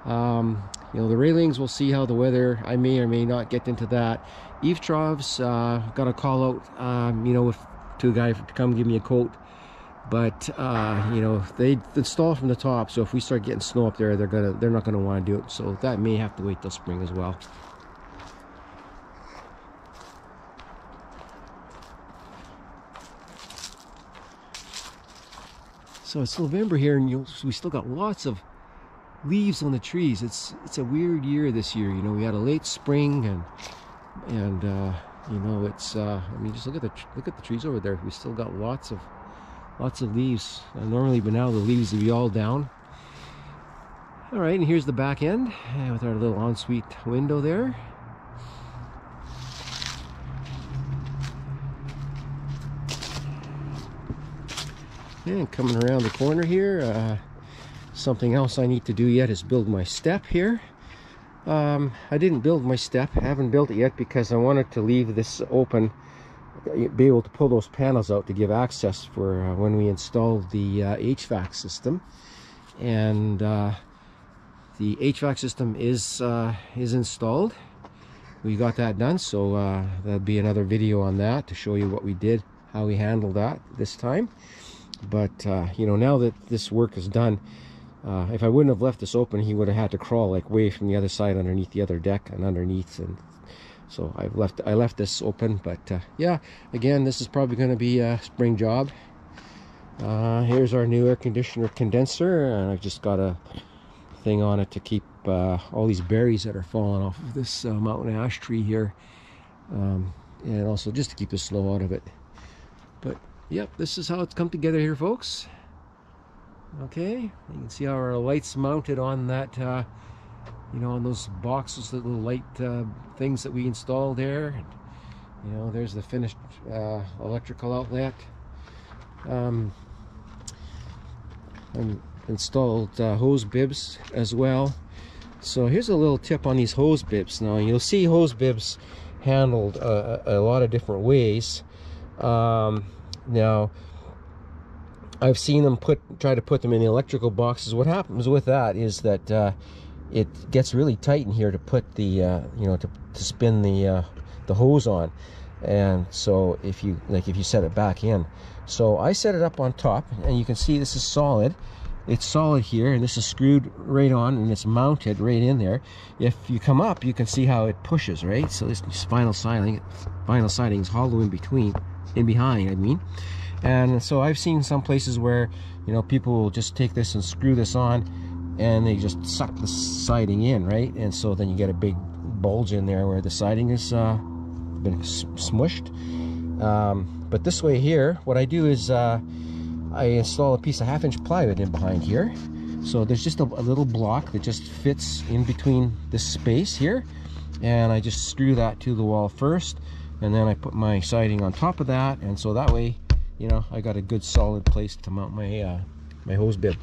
Um, you know, the railings, we'll see how the weather, I may or may not get into that. Eave troughs, uh, got a call out, um, you know, if, to a guy to come give me a quote but uh, you know they install from the top so if we start getting snow up there they're gonna they're not gonna want to do it so that may have to wait till spring as well so it's November here and you we still got lots of leaves on the trees. It's it's a weird year this year you know. We had a late spring and and uh, you know it's uh, I mean just look at the look at the trees over there. We still got lots of lots of leaves. Uh, normally but now the leaves will be all down. All right and here's the back end uh, with our little ensuite window there and coming around the corner here. Uh, something else I need to do yet is build my step here. Um, I didn't build my step. I haven't built it yet because I wanted to leave this open be able to pull those panels out to give access for uh, when we install the uh, HVAC system. And uh, the HVAC system is uh, is installed. We got that done so uh, there'll be another video on that to show you what we did how we handled that this time but uh, you know now that this work is done if I wouldn't have left this open he would have had to crawl like way from the other side underneath the other deck and underneath and so I've left I left this open. But uh, yeah again this is probably going to be a spring job. Uh, here's our new air conditioner condenser and I've just got a thing on it to keep uh, all these berries that are falling off of this uh, mountain ash tree here um, and also just to keep the snow out of it. But yep this is how it's come together here folks okay you can see how our lights mounted on that uh, you know, on those boxes, the little light uh, things that we installed there. And, you know, there's the finished uh, electrical outlet. Um, and installed uh, hose bibs as well. So here's a little tip on these hose bibs. Now you'll see hose bibs handled uh, a lot of different ways. Um, now I've seen them put try to put them in the electrical boxes. What happens with that is that uh, it gets really tight in here to put the uh, you know to, to spin the uh, the hose on. And so if you like if you set it back in. So I set it up on top and you can see this is solid it's solid here and this is screwed right on and it's mounted right in there if you come up you can see how it pushes right so this vinyl siding vinyl siding is hollow in between in behind I mean and so I've seen some places where you know people will just take this and screw this on and they just suck the siding in, right? And so then you get a big bulge in there where the siding has uh, been smushed. Um, but this way here, what I do is uh, I install a piece of half inch plywood in behind here. So there's just a, a little block that just fits in between this space here. And I just screw that to the wall first. And then I put my siding on top of that. And so that way, you know, I got a good solid place to mount my, uh, my hose bib.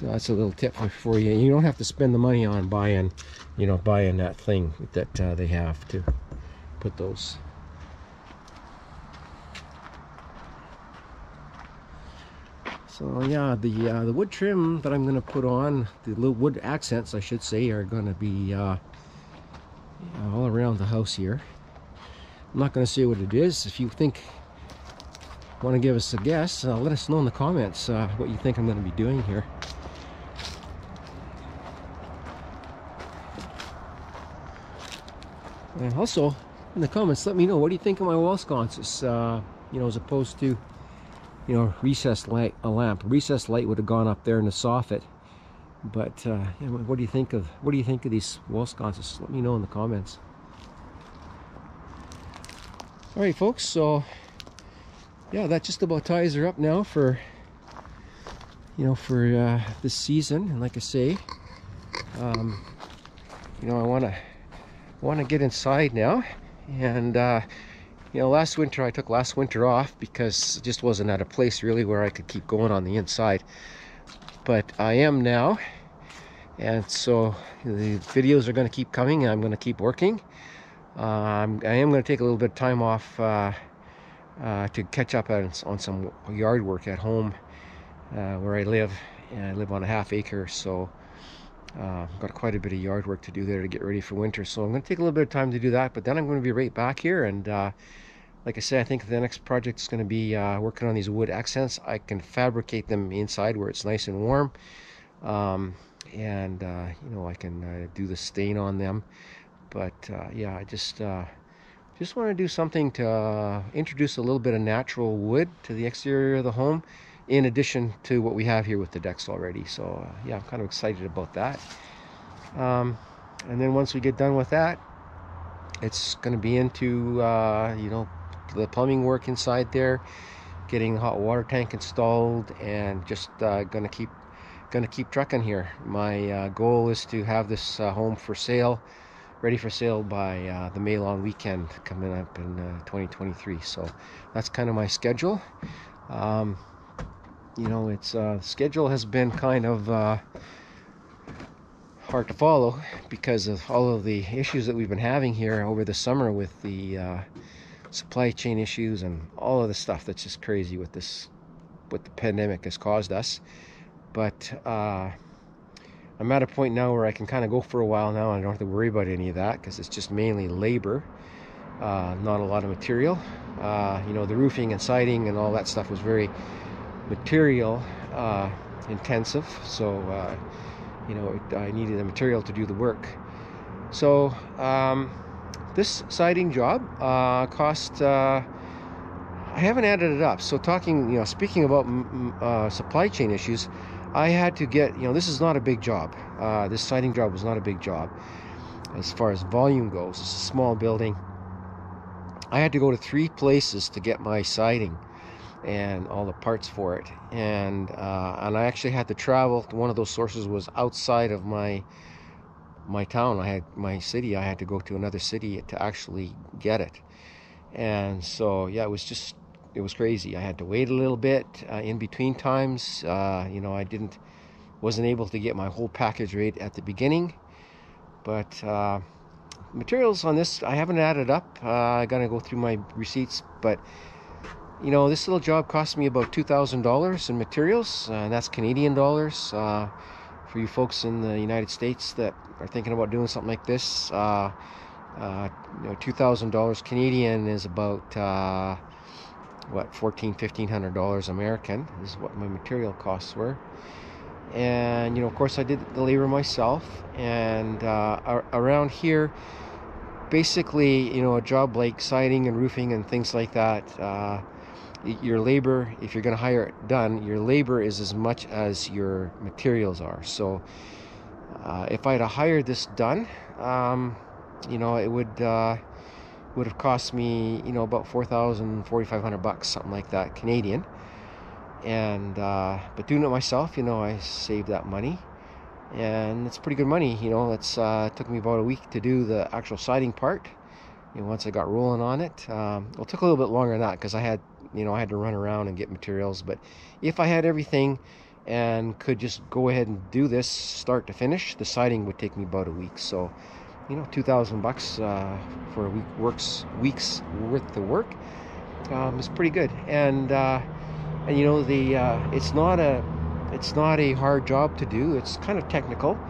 So that's a little tip for you. You don't have to spend the money on buying, you know, buying that thing that uh, they have to put those. So yeah, the uh, the wood trim that I'm going to put on, the little wood accents, I should say, are going to be uh, all around the house here. I'm not going to say what it is. If you think want to give us a guess, uh, let us know in the comments uh, what you think I'm going to be doing here. And also, in the comments, let me know what do you think of my wall sconces, uh, you know, as opposed to, you know, recessed light, a lamp. Recessed light would have gone up there in the soffit. But uh, what do you think of what do you think of these wall sconces? Let me know in the comments. All right, folks. So, yeah, that just about ties her up now for, you know, for uh, this season. And like I say, um, you know, I want to want to get inside now and uh, you know last winter I took last winter off because just wasn't at a place really where I could keep going on the inside. But I am now and so the videos are going to keep coming I'm going to keep working. Uh, I'm, I am going to take a little bit of time off uh, uh, to catch up on, on, some yard work at home uh, where I live. And I live on a half acre so uh, got quite a bit of yard work to do there to get ready for winter, so I'm going to take a little bit of time to do that. But then I'm going to be right back here, and uh, like I said, I think the next project is going to be uh, working on these wood accents. I can fabricate them inside where it's nice and warm, um, and uh, you know I can uh, do the stain on them. But uh, yeah, I just just want to do something to introduce a little bit of natural wood to the exterior of the home in addition to what we have here with the decks already. So uh, yeah, I'm kind of excited about that. Um, and then once we get done with that, it's going to be into, uh, you know, the plumbing work inside there, getting hot water tank installed and just uh, going to keep going to keep trucking here. My uh, goal is to have this uh, home for sale, ready for sale by uh, the May long weekend coming up in 2023. So that's kind of my schedule. Um, you know, its uh, schedule has been kind of uh, hard to follow because of all of the issues that we've been having here over the summer with the uh, supply chain issues and all of the stuff that's just crazy with this, what the pandemic has caused us. But uh, I'm at a point now where I can kind of go for a while now. And I don't have to worry about any of that because it's just mainly labor, uh, not a lot of material. Uh, you know, the roofing and siding and all that stuff was very material uh, intensive so uh, you know I needed the material to do the work. So um, this siding job uh, cost uh, I haven't added it up. So talking you know speaking about uh, supply chain issues I had to get you know this is not a big job. Uh, this siding job was not a big job. As far as volume goes it's a small building. I had to go to three places to get my siding and all the parts for it. And uh, and I actually had to travel. One of those sources was outside of my my town. I had my city I had to go to another city to actually get it. And so yeah it was just it was crazy. I had to wait a little bit uh, in between times. Uh, you know I didn't wasn't able to get my whole package rate at the beginning. But uh, materials on this I haven't added up. Uh, I gotta go through my receipts but you know, this little job cost me about $2,000 in materials, uh, and that's Canadian dollars. Uh, for you folks in the United States that are thinking about doing something like this, uh, uh you know, $2,000 Canadian is about, uh, what, $1,400, $1,500 American is what my material costs were. And, you know, of course, I did the labor myself, and uh, around here, basically, you know, a job like siding and roofing and things like that, your labor if you're going to hire it done your labor is as much as your materials are. So uh, if I had hired this done um, you know it would uh, would have cost me you know about 4,000 4,500 bucks something like that Canadian. And uh, but doing it myself you know I saved that money. And it's pretty good money you know it's uh, it took me about a week to do the actual siding part. You know, once I got rolling on it um, well, it took a little bit longer than that because I had you know I had to run around and get materials but if I had everything and could just go ahead and do this start to finish the siding would take me about a week. So you know 2000 bucks uh, for a week works weeks worth of work um, is pretty good. And uh, and you know the uh, it's not a it's not a hard job to do. It's kind of technical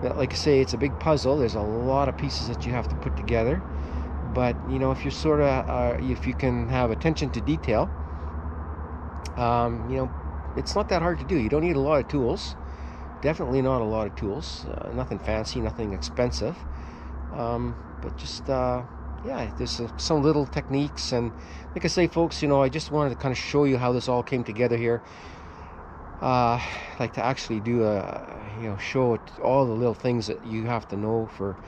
like I say it's a big puzzle. There's a lot of pieces that you have to put together but you know if you're sort of uh, if you can have attention to detail um, you know it's not that hard to do. You don't need a lot of tools. Definitely not a lot of tools. Uh, nothing fancy nothing expensive. Um, but just uh, yeah, there's some little techniques, and like I say, folks, you know, I just wanted to kind of show you how this all came together here. Uh, like to actually do a, you know, show all the little things that you have to know for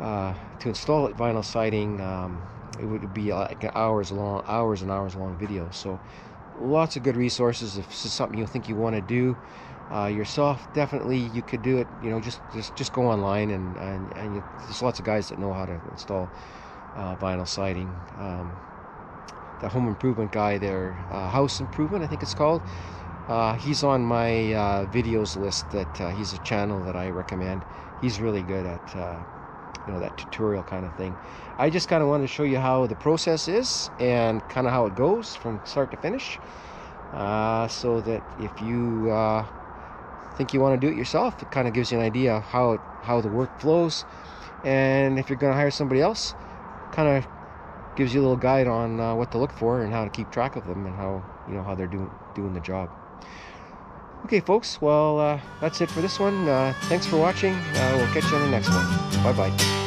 uh, to install vinyl siding. Um, it would be like hours long, hours and hours long video. So lots of good resources. If this is something you think you want to do uh, yourself, definitely you could do it. You know, just just just go online and and, and you, there's lots of guys that know how to install uh, vinyl siding. Um, the home improvement guy there, uh, House Improvement, I think it's called. Uh, he's on my uh, videos list. That uh, he's a channel that I recommend. He's really good at you know that tutorial kind of thing. I just kind of wanted to show you how the process is and kind of how it goes from start to finish. Uh, so that if you uh, think you want to do it yourself, it kind of gives you an idea of how it, how the work flows. And if you're going to hire somebody else, kind of gives you a little guide on uh, what to look for and how to keep track of them and how you know how they're doing doing the job. Okay, folks. Well, uh, that's it for this one. Uh, thanks for watching. Uh, we'll catch you on the next one. Bye bye.